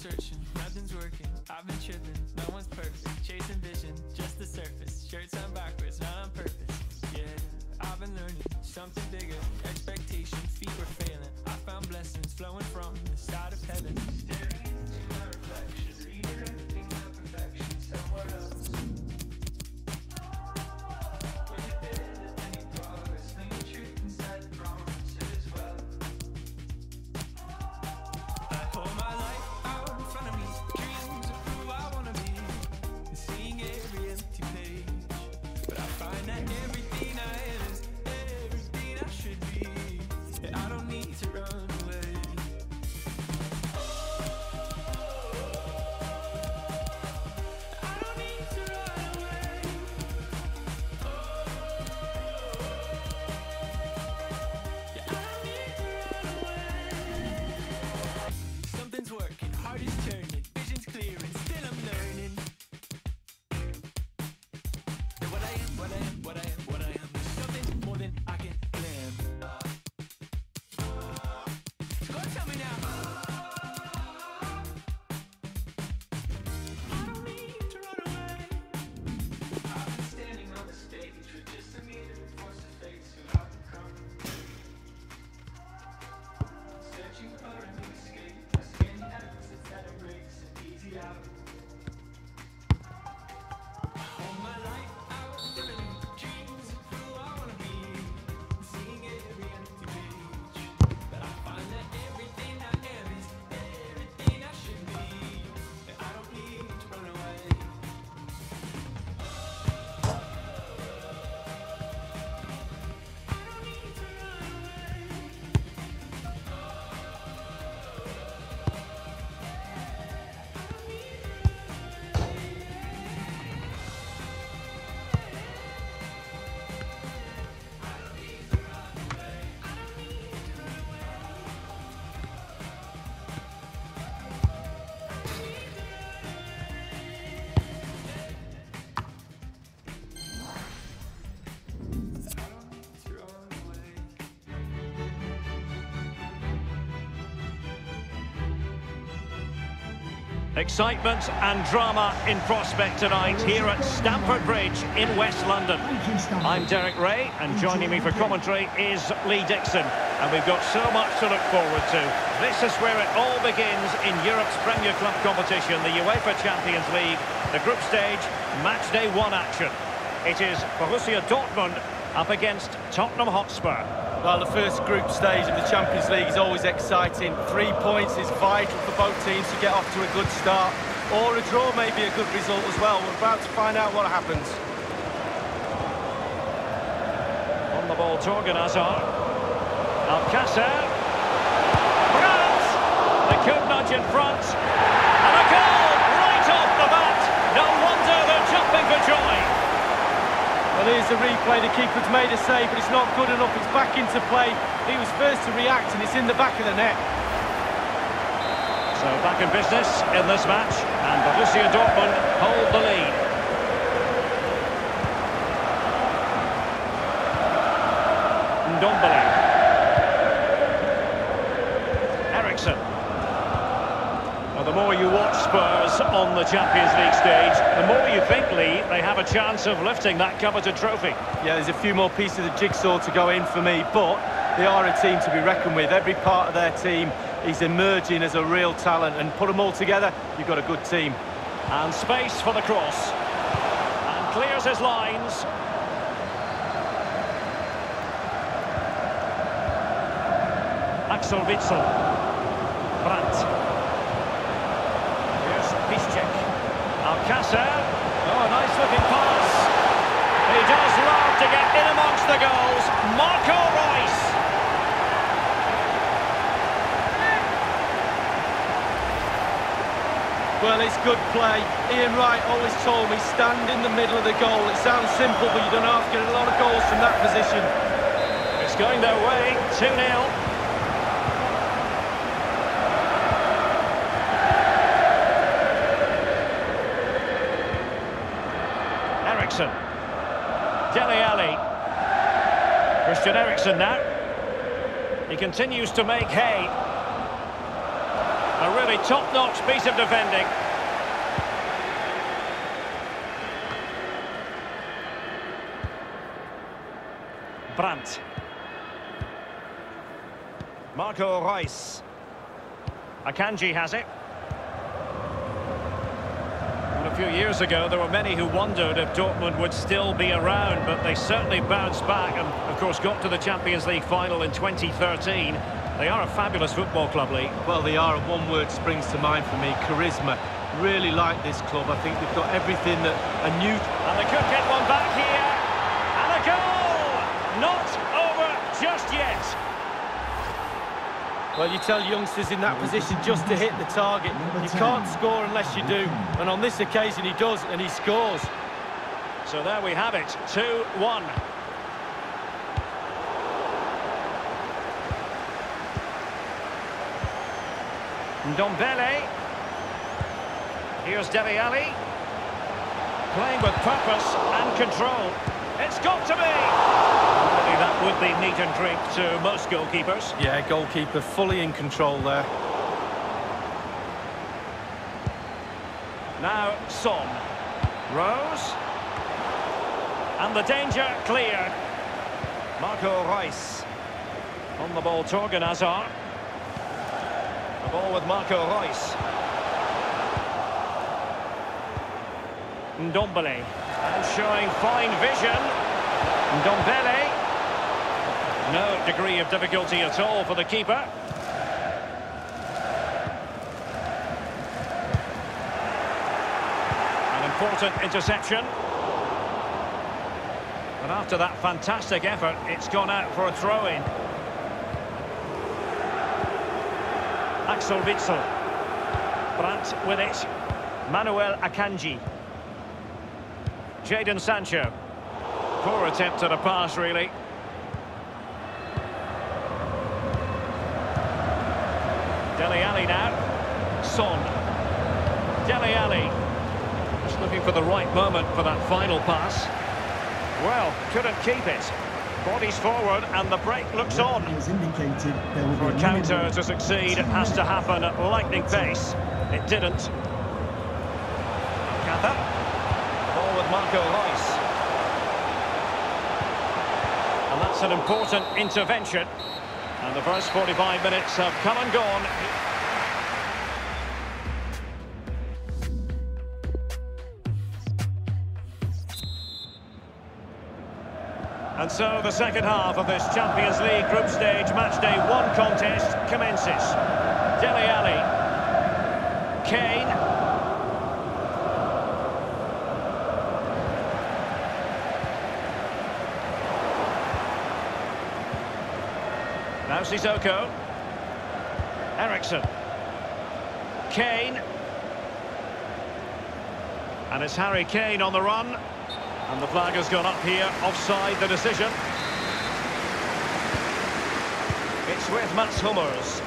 searching, nothing's working. I've been tripping, no one's perfect. Chasing vision, just the surface. Shirts on backwards, not on purpose. Yeah, I've been learning something bigger. Expectations, feet were failing. I found blessings flowing from the side of heaven. Staring into my reflection, Excitement and drama in prospect tonight here at Stamford Bridge in West London. I'm Derek Ray, and joining me for commentary is Lee Dixon. And we've got so much to look forward to. This is where it all begins in Europe's Premier Club competition, the UEFA Champions League, the group stage, match day one action. It is Borussia Dortmund up against Tottenham Hotspur. Well, the first group stage of the Champions League is always exciting. Three points is vital for both teams to get off to a good start. Or a draw may be a good result as well. We're about to find out what happens. On the ball, Thorgan Hazard. Alcácer. Brandt! The good nudge in front. And a goal right off the bat. No wonder they're jumping for joy. Well, here's the replay. The keeper's made a save, but it's not good enough. It's back into play. He was first to react, and it's in the back of the net. So back in business in this match. And Borussia Dortmund hold the lead. Ndombele. Eriksen. Well, the more you watch Spurs on the Champions League stage, the more you think, Lee, they have a chance of lifting that coveted trophy. Yeah, there's a few more pieces of the jigsaw to go in for me, but they are a team to be reckoned with. Every part of their team is emerging as a real talent, and put them all together, you've got a good team. And space for the cross. And clears his lines. Axel Witsel. Brandt. Here's Piszczek. Alcácer. Looking pass. He does love to get in amongst the goals. Marco Reus. Well, it's good play. Ian Wright always told me, stand in the middle of the goal. It sounds simple, but you don't have to get a lot of goals from that position. It's going their way. 2-0. Eriksen. Dele Alli. Christian Eriksen now. He continues to make hay. A really top-notch piece of defending. Brandt. Marco Reus. Akanji has it. And a few years ago, there were many who wondered if Dortmund would still be around, but they certainly bounced back and, of course, got to the Champions League final in 2013. They are a fabulous football club, Lee. Well, they are, one word springs to mind for me, charisma. Really like this club. I think they've got everything that a new... And they could get one back here. Well, you tell youngsters in that position just to hit the target. You can't score unless you do. And on this occasion, he does, and he scores. So there we have it, 2-1. Ndombele. Here's Dele Alli. Playing with purpose and control. It's got to be! That would be meat and drink to most goalkeepers. Yeah, goalkeeper fully in control there. Now, Son. Rose. And the danger cleared. Marco Reus. On the ball, Thorgan Hazard. The ball with Marco Reus. Ndombele. And showing fine vision. Ndombele. No degree of difficulty at all for the keeper. An important interception. And after that fantastic effort, it's gone out for a throw-in. Axel Witsel. Brandt with it. Manuel Akanji. Jadon Sancho. Poor attempt at a pass, really. Dele Alli now. Son. Dele Alli. Just looking for the right moment for that final pass. Well, couldn't keep it. Bodies forward and the break looks on. For a counter to succeed, it has to happen at lightning pace. It didn't. Katha. Ball with Marco Reus. And that's an important intervention. And the first 45 minutes have come and gone. And so the second half of this Champions League group stage matchday one contest commences. Dele Alli. Kane. Now Sissoko. Eriksen. Kane. And it's Harry Kane on the run. And the flag has gone up here, offside the decision. It's with Mats Hummels.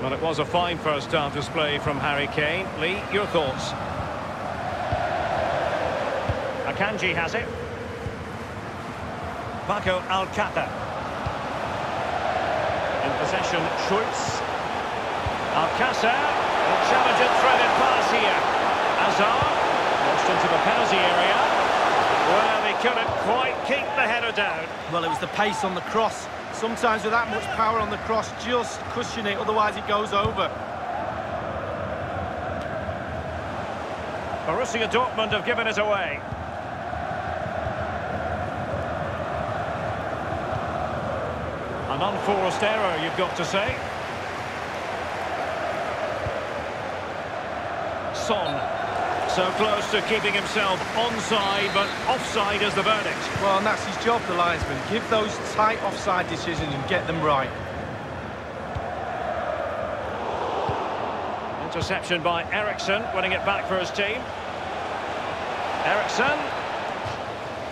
Well, it was a fine first half display from Harry Kane. Lee, your thoughts? Akanji has it. Paco Alcácer. In possession, Schulz. The challenger threaded pass here. Hazard. Lost into the penalty area. Well, he couldn't quite keep the header down. Well, it was the pace on the cross. Sometimes with that much power on the cross, just cushion it, otherwise it goes over. Borussia Dortmund have given it away. An unforced error, you've got to say. Son. So close to keeping himself onside, but offside is the verdict. Well, and that's his job, the linesman. Give those tight offside decisions and get them right. Interception by Eriksen, winning it back for his team. Eriksen.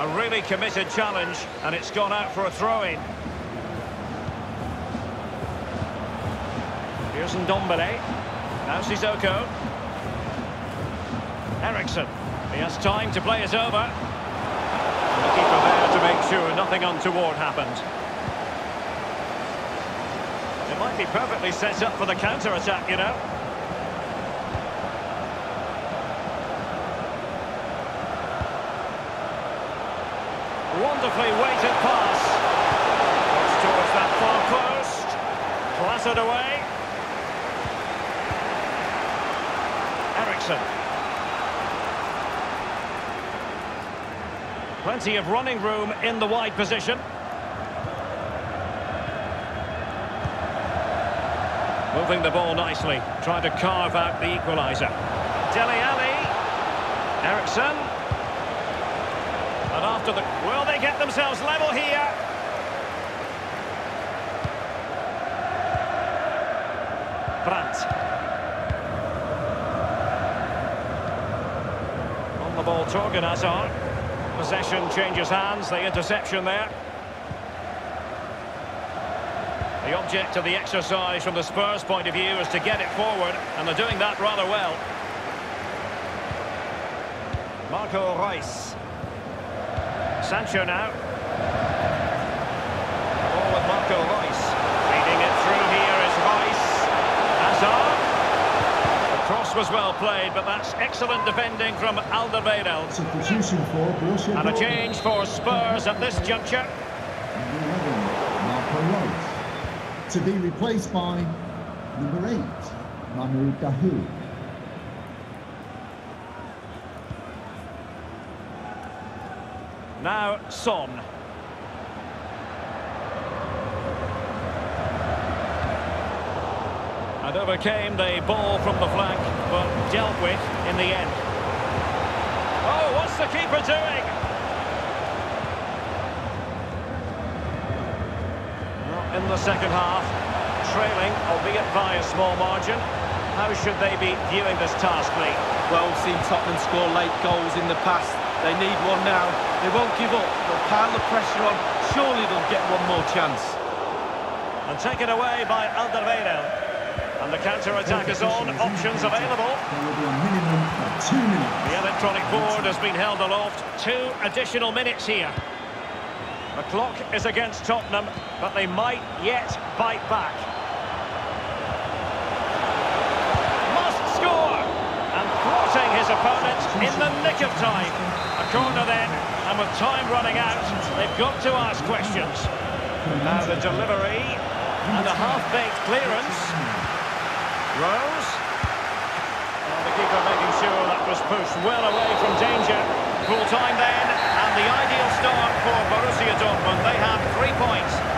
A really committed challenge, and it's gone out for a throw-in. Here's Ndombele. Now Sissoko. Eriksen. He has time to play it over. And the keeper there to make sure nothing untoward happened. It might be perfectly set up for the counter-attack, you know. Wonderfully weighted pass. Towards that far post. Clattered away. Eriksen. Plenty of running room in the wide position. Moving the ball nicely, trying to carve out the equaliser. Dele Alli. Eriksen. And after the... Will they get themselves level here? Brandt. Thorgan Hazard. Possession changes hands, the interception there. The object of the exercise from the Spurs point of view is to get it forward, and they're doing that rather well. Marco Reus. Sancho now. Ball with Marco Reus. Feeding it through here is Reus. Hazard. The cross was well played, but that's excellent defending from Alderweireld. Substitution for Borussia And a change for Spurs at this juncture. 11, Marco Reus. To be replaced by number 8, Mahmoud Dahoud. Now Son. And overcame the ball from the flank, but dealt with in the end. Oh, what's the keeper doing? Well, in the second half, trailing, albeit by a small margin. How should they be viewing this task, Lee? Well, we've seen Tottenham score late goals in the past. They need one now. They won't give up. They'll pile the pressure on. Surely they'll get one more chance. And taken away by Alderweireld. And the counter-attack is on, options available. The electronic board has been held aloft. Two additional minutes here. The clock is against Tottenham, but they might yet bite back. Must score! And thwarting his opponent in the nick of time. A corner then, and with time running out, they've got to ask questions. Now the delivery, and a half-baked clearance. Rose. The keeper making sure that was pushed well away from danger. Full time then, and the ideal start for Borussia Dortmund. They have three points